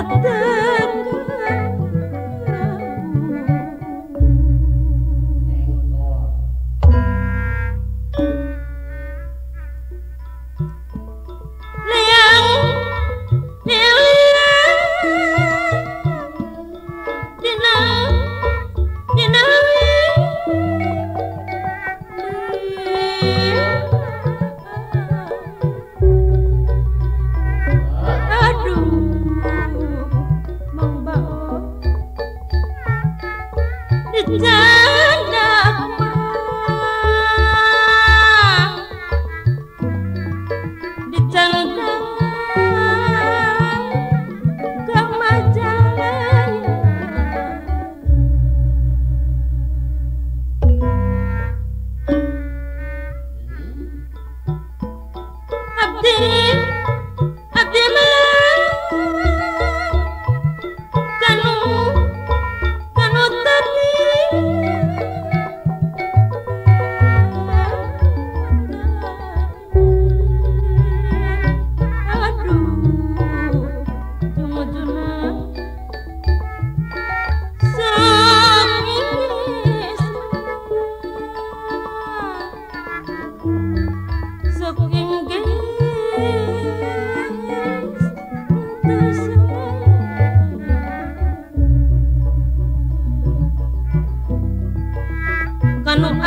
yarattı Now